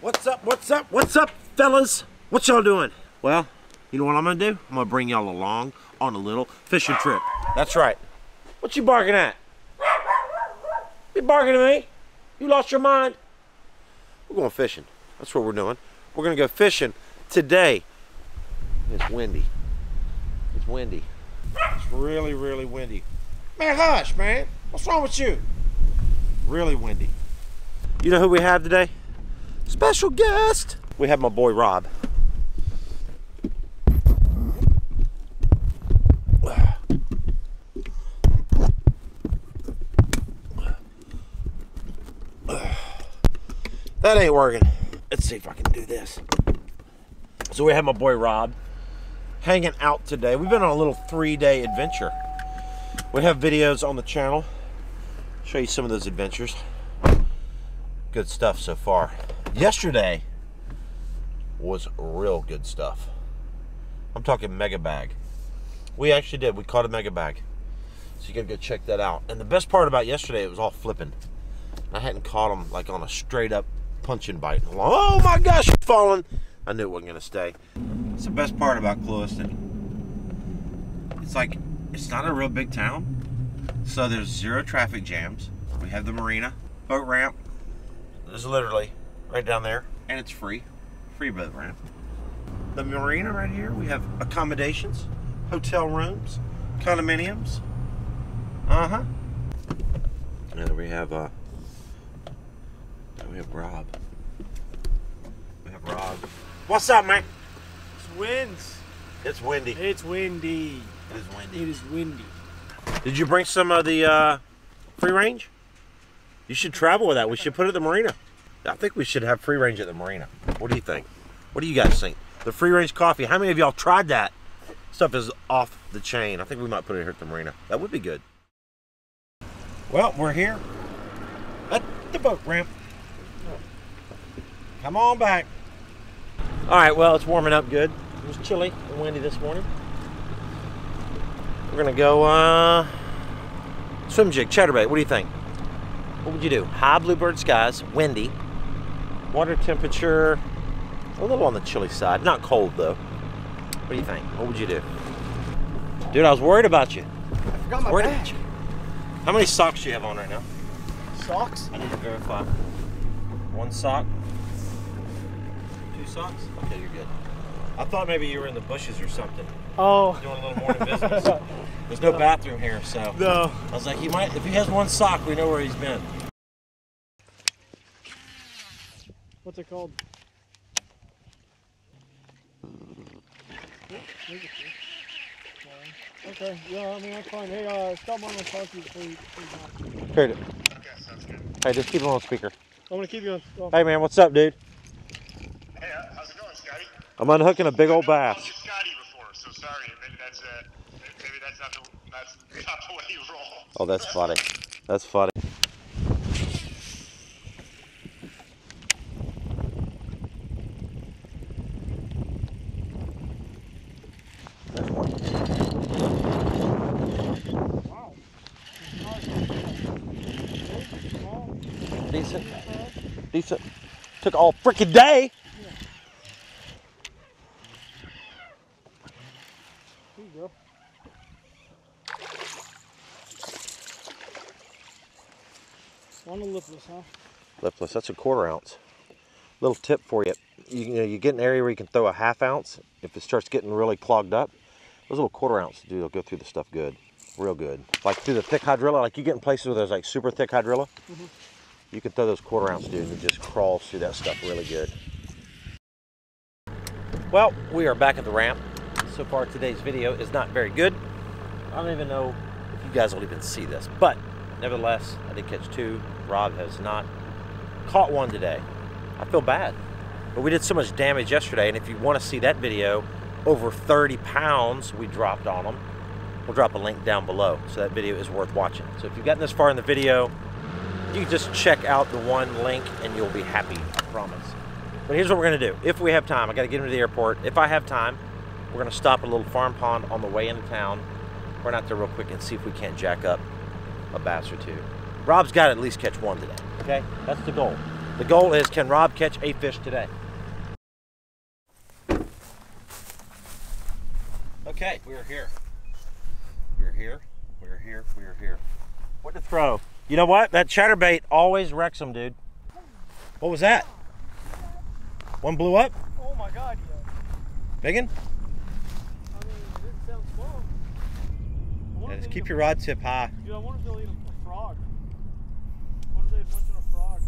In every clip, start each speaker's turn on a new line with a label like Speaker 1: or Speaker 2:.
Speaker 1: What's up? What's up? What's up, fellas? What y'all doing? Well, you know what I'm gonna do? I'm gonna bring y'all along on a little fishing trip. That's right. What you barking at? You barking at me? You lost your mind? We're going fishing. That's what we're doing. We're gonna go fishing today. It's windy. It's windy. It's really, really windy. Man, hush, man. What's wrong with you? Really windy. You know who we have today? Special guest. We have my boy Rob. That ain't working. Let's see if I can do this. So we have my boy Rob hanging out today. We've been on a little three-day adventure. We have videos on the channel. Show you some of those adventures. Good stuff so far. Yesterday was real good stuff. I'm talking mega bag. We actually did. We caught a mega bag. So you gotta go check that out. And the best part about yesterday, it was all flipping. I hadn't caught them like on a straight up punching bite. Oh my gosh, it's falling. I knew it wasn't gonna stay. It's the best part about Clewiston. It's like, it's not a real big town. So there's zero traffic jams. We have the marina, boat ramp. There's literally right down there. And it's free. Free boat ramp. The marina right here, we have accommodations, hotel rooms, condominiums. Uh-huh. And we have uh we have Rob. We have Rob. What's up, man?
Speaker 2: It's winds.
Speaker 1: It's windy.
Speaker 2: It's windy.
Speaker 1: It is windy.
Speaker 2: It is windy.
Speaker 1: Did you bring some of the uh, free range? You should travel with that. We should put it at the marina. I think we should have free range at the marina. What do you think? What do you guys think? The free range coffee. How many of y'all tried that? Stuff is off the chain. I think we might put it here at the marina. That would be good. Well, we're here at the boat ramp. Come on back. All right, well, it's warming up good. It was chilly and windy this morning. We're gonna go uh, swim jig, chatterbait. What do you think? What would you do? High bluebird skies, windy, water temperature a little on the chilly side. Not cold though. What do you think? What would you do? Dude, I was worried about you.
Speaker 2: I forgot my
Speaker 1: Worried
Speaker 2: bag.
Speaker 1: about you. How many socks do you have on right now?
Speaker 2: Socks?
Speaker 1: I need to verify. One sock. Two socks? Okay, you're good. I thought maybe you were in the bushes or something,
Speaker 2: Oh.
Speaker 1: doing a little morning business. There's no bathroom here, so.
Speaker 2: No.
Speaker 1: I was like, he might, if he has one sock, we know where he's been.
Speaker 2: What's it called? Okay, yeah, I mean, that's fine. Hey, uh, stop on my talk to you before you, before you go.
Speaker 1: Heard it. Hey, just keep it on speaker.
Speaker 2: I'm gonna keep you on. Oh.
Speaker 1: Hey, man, what's up, dude?
Speaker 3: Hey, uh, how's it going, Scotty?
Speaker 1: I'm unhooking a big old
Speaker 3: I've never
Speaker 1: bass.
Speaker 3: Scotty before, so sorry. Maybe that's uh, maybe that's not the that's not the way you roll.
Speaker 1: Oh, that's funny. That's funny. There's one. Decent. Decent. Took all freaking day.
Speaker 2: Here you go. On the lipless, huh?
Speaker 1: Lipless. That's a quarter ounce. Little tip for you. You, you know, you get an area where you can throw a half ounce. If it starts getting really clogged up, those little quarter ounce, dude, they'll go through the stuff good. Real good. Like through the thick hydrilla, like you get in places where there's like super thick hydrilla, mm-hmm. You can throw those quarter ounce, dudes and just crawl through that stuff really good. Well, we are back at the ramp. So far, today's video is not very good. I don't even know if you guys will even see this, but nevertheless, I did catch two. Rob has not caught one today. I feel bad. But we did so much damage yesterday, and if you want to see that video, over 30 pounds we dropped on them. We'll drop a link down below, so that video is worth watching. So if you've gotten this far in the video, you can just check out the one link and you'll be happy, I promise. But here's what we're gonna do. If we have time, I gotta get him to the airport. If I have time, we're gonna stop at a little farm pond on the way into town, run out there real quick and see if we can't jack up a bass or two. Rob's got to at least catch one today, okay? That's the goal. The goal is can Rob catch a fish today? Okay, we're here. We're here. We're here. We're here. What to throw? You know what? That chatterbait always wrecks them, dude. What was that? One blew up?
Speaker 2: Oh my god, yeah.
Speaker 1: Biggin?
Speaker 2: I mean, it didn't sound small.
Speaker 1: Yeah, just keep your rod tip high.
Speaker 2: Dude, I wonder if they'll eat a, frog. I wonder if they'd munch a frog.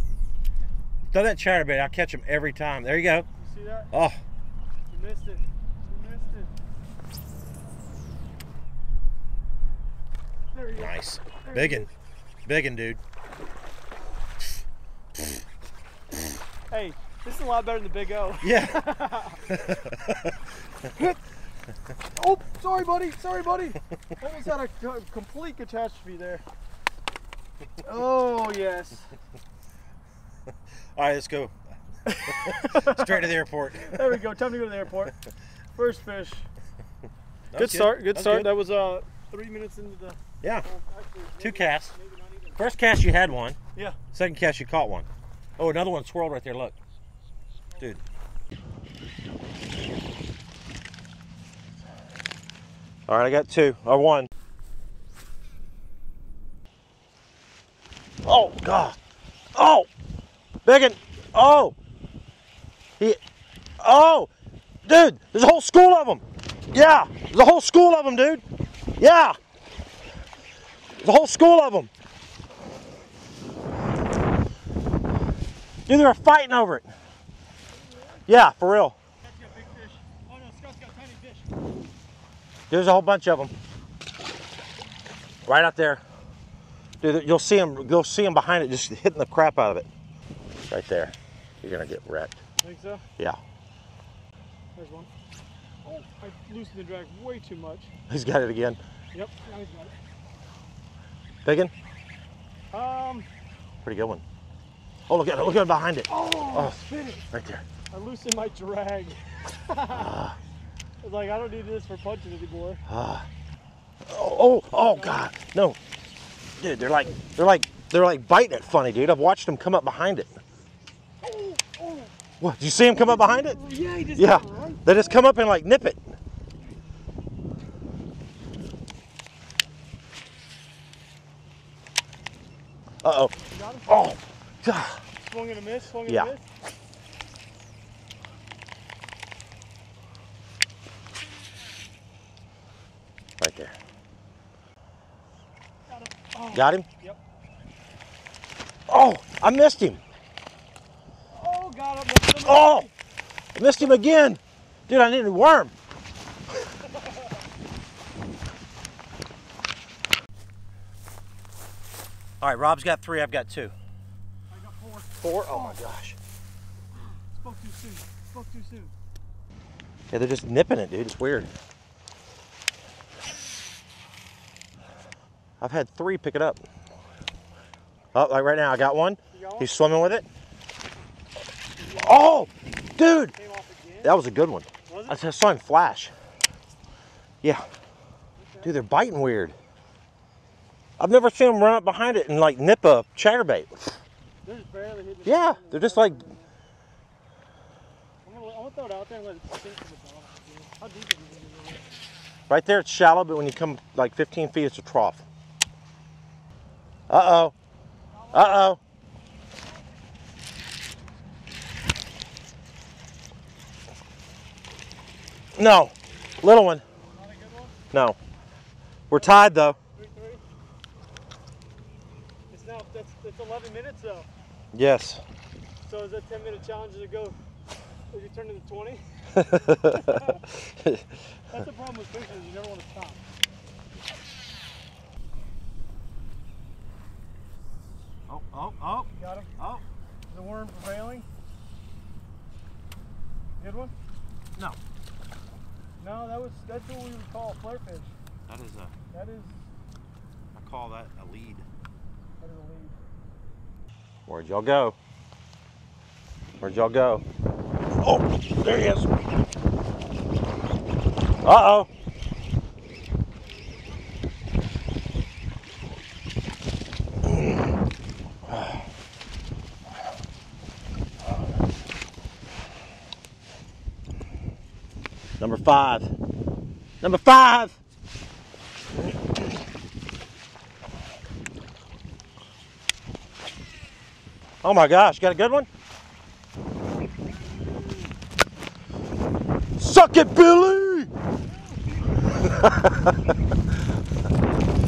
Speaker 1: Throw that chatterbait. I'll catch them every time. There you go.
Speaker 2: You see that?
Speaker 1: Oh,
Speaker 2: You missed it. You missed it. There you go.
Speaker 1: nice.
Speaker 2: There
Speaker 1: Biggin. Biggin, dude.
Speaker 2: Hey, this is a lot better than the Big O.
Speaker 1: Yeah.
Speaker 2: Oh, sorry, buddy. Sorry, buddy. Almost had a co- complete catastrophe there. Oh, yes.
Speaker 1: All right, let's go. Straight to the airport.
Speaker 2: There we go. Time to go to the airport. First fish.
Speaker 1: That
Speaker 2: Good start. Good
Speaker 1: That was
Speaker 2: start. That was uh three minutes into the.
Speaker 1: Yeah.
Speaker 2: Oh, actually,
Speaker 1: Two
Speaker 2: maybe-
Speaker 1: casts.
Speaker 2: Maybe not even.
Speaker 1: First cast you had one.
Speaker 2: Yeah.
Speaker 1: Second cast you caught one. Oh, another one swirled right there. Look, dude. All right, I got two or one. Oh God! Oh, biggin! Oh, he! Oh, dude! There's a whole school of them. Yeah, there's a whole school of them, dude. Yeah, there's a whole school of them. Dude, they were fighting over it. Yeah, for real.
Speaker 2: Scott's got big fish. Oh no, Scott's got tiny fish.
Speaker 1: There's a whole bunch of them. Right out there. Dude, you'll see them. You'll see them behind it, just hitting the crap out of it. Right there. You're gonna get wrecked.
Speaker 2: Think so?
Speaker 1: Yeah.
Speaker 2: There's one. Oh, I loosened the drag way too much.
Speaker 1: He's got it again.
Speaker 2: Yep, now he's got
Speaker 1: Biggin.
Speaker 2: it. Um.
Speaker 1: Pretty good one. Oh, look at it. Look at it behind it.
Speaker 2: Oh,
Speaker 1: Oh.
Speaker 2: spin it.
Speaker 1: Right there.
Speaker 2: I loosened my drag. I was like, I don't need this for punching anymore.
Speaker 1: Ah. Oh, oh, oh, God. No. Dude, they're like, they're like, they're like biting it funny, dude. I've watched them come up behind it.
Speaker 2: Oh, oh.
Speaker 1: What? Did you see him come up behind it?
Speaker 2: Yeah, he just
Speaker 1: Yeah.
Speaker 2: right.
Speaker 1: They just come up and like nip it. Uh oh. Oh. God.
Speaker 2: Swung and a miss. Swung and
Speaker 1: Yeah.
Speaker 2: a miss.
Speaker 1: Right there.
Speaker 2: Got him. Oh.
Speaker 1: Got him?
Speaker 2: Yep.
Speaker 1: Oh, I missed him.
Speaker 2: Oh, got him.
Speaker 1: Oh. I missed him again. Dude, I need a worm. All right, Rob's got three. I've got two.
Speaker 2: Four.
Speaker 1: Oh my gosh.
Speaker 2: Spoke too soon. Spoke too soon.
Speaker 1: Yeah, they're just nipping it, dude. It's weird. I've had three pick it up. Oh, like right now, I got one.
Speaker 2: Got one?
Speaker 1: He's swimming with it. Oh, dude,
Speaker 2: Came off again.
Speaker 1: that was a good one. I saw him flash. Yeah. Dude, they're biting weird. I've never seen them run up behind it and like nip a chatterbait.
Speaker 2: They're just barely hitting the
Speaker 1: Yeah, they're just like,
Speaker 2: I'm gonna, I'm gonna throw it out there and let it sink to the bottom. How deep is it?
Speaker 1: right there it's shallow, but when you come like 15 feet, it's a trough. Uh-oh. Uh-oh. No. Little one.
Speaker 2: Not a good one?
Speaker 1: No. We're tied though.
Speaker 2: Three, three. It's now, that's, that's 11 minutes though.
Speaker 1: Yes.
Speaker 2: So is that 10 minute challenge to go, is you turn into 20? That's the problem with fishing is you never want to stop.
Speaker 1: oh, oh, oh,
Speaker 2: Got him?
Speaker 1: oh.
Speaker 2: The worm prevailing? Good one?
Speaker 1: No.
Speaker 2: No, that was, that's what we would call a flare fish.
Speaker 1: That is a,
Speaker 2: That is,
Speaker 1: I call that a lead. Where'd y'all go? Where'd y'all go? Oh, there he is. Uh-oh. Number five. Number five. Oh my gosh, got a good one? Suck it, Billy!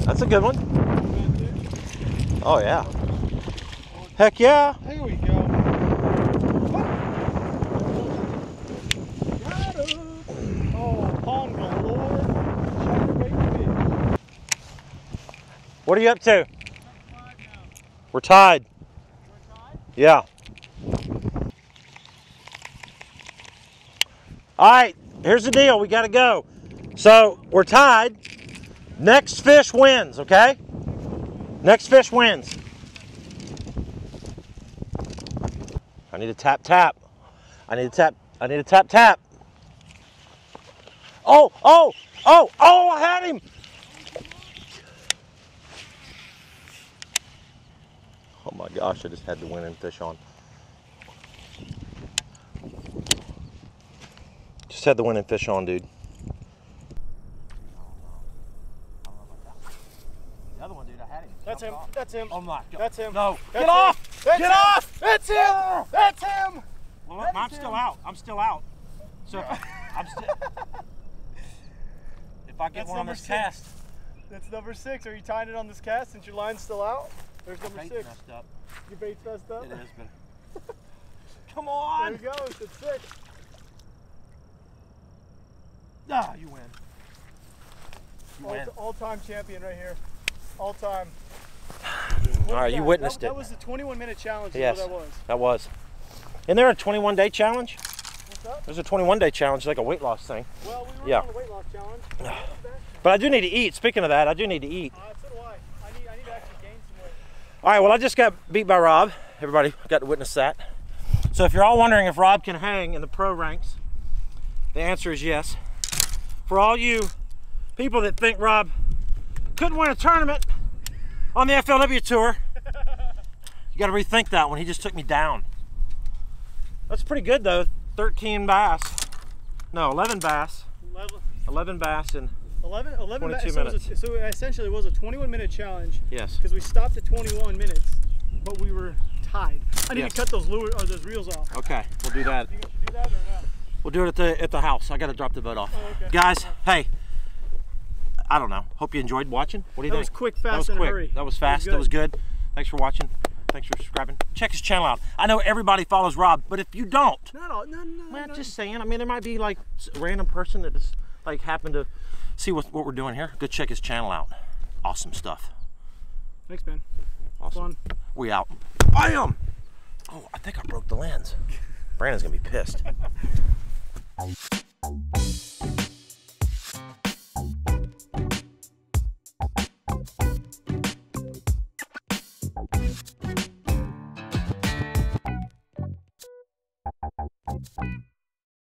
Speaker 1: That's a good one. Oh yeah. Heck yeah.
Speaker 2: Here we go. Got it. Oh, pond galore. Chatterbait fish.
Speaker 1: What are you up to? We're tied. Yeah. All right, here's the deal. We got to go. So we're tied. Next fish wins, okay? Next fish wins. I need a tap tap. I need a tap. I need a tap tap. Oh, oh, oh, oh, I had him. Oh my gosh, I just had the winning fish on. Just had the winning fish on, dude. The other one, dude, I had him.
Speaker 2: That's him. That's him.
Speaker 1: Oh my god.
Speaker 2: That's him.
Speaker 1: No.
Speaker 2: That's
Speaker 1: Get
Speaker 2: him.
Speaker 1: off!
Speaker 2: That's
Speaker 1: Get
Speaker 2: him.
Speaker 1: off!
Speaker 2: That's him. Oh. That's him.
Speaker 1: Well,
Speaker 2: That
Speaker 1: I'm still
Speaker 2: him.
Speaker 1: out. I'm still out. So if I'm still. If I get
Speaker 2: That's
Speaker 1: one on this
Speaker 2: six.
Speaker 1: cast,
Speaker 2: That's number six. Are you tying it on this cast since your line's still out? There's number
Speaker 1: bait
Speaker 2: six.
Speaker 1: messed up.
Speaker 2: Your bait's messed up.
Speaker 1: It is, but. Come on!
Speaker 2: There he goes. It's six.
Speaker 1: Ah, you win. You
Speaker 2: All,
Speaker 1: win.
Speaker 2: all-time champion right here. All time.
Speaker 1: All right, you witnessed
Speaker 2: that,
Speaker 1: it.
Speaker 2: That was the 21 minute challenge.
Speaker 1: Yes.
Speaker 2: That was.
Speaker 1: That was. Isn't there a 21 day challenge?
Speaker 2: What's up?
Speaker 1: There's a 21 day challenge, like a weight loss thing.
Speaker 2: Well, we were
Speaker 1: Yeah.
Speaker 2: weight loss challenge. Uh,
Speaker 1: But I do need to eat. Speaking of that, I do need to eat.
Speaker 2: so do I. I need, I need to actually gain some weight.
Speaker 1: All right, well, I just got beat by Rob. Everybody got to witness that. So if you're all wondering if Rob can hang in the pro ranks, the answer is yes. For all you people that think Rob couldn't win a tournament on the FLW tour, you got to rethink that one. He just took me down. That's pretty good though. 13 bass. No, 11 bass.
Speaker 2: 11,
Speaker 1: 11 bass and
Speaker 2: 11, 11
Speaker 1: 22
Speaker 2: so, it a, so it essentially was a 21 minute challenge
Speaker 1: yes.
Speaker 2: because we stopped at 21 minutes, but we were tied. I need
Speaker 1: Yes.
Speaker 2: to cut those lure or those reels off.
Speaker 1: Okay, we'll do that.
Speaker 2: You should do that or not?
Speaker 1: We'll do it at the at the house. I got to drop the boat off.
Speaker 2: Oh, okay.
Speaker 1: Guys, hey, I don't know. Hope you enjoyed watching. What do you
Speaker 2: That
Speaker 1: think?
Speaker 2: was quick,
Speaker 1: that
Speaker 2: fast,
Speaker 1: was
Speaker 2: and
Speaker 1: quick.
Speaker 2: hurry.
Speaker 1: That was
Speaker 2: That was
Speaker 1: fast. That was good. Thanks for watching. Thanks for subscribing. Check his channel out. I know everybody follows Rob, but if you don't,
Speaker 2: Not all. No, no,
Speaker 1: well,
Speaker 2: no.
Speaker 1: just saying. I mean, there might be like a random person that just like happened to see what what we're doing here. Go check his channel out. Awesome stuff.
Speaker 2: Thanks, Ben.
Speaker 1: Awesome.
Speaker 2: Fun.
Speaker 1: We out. I am. Oh, I think I broke the lens. Brandon's gonna be pissed.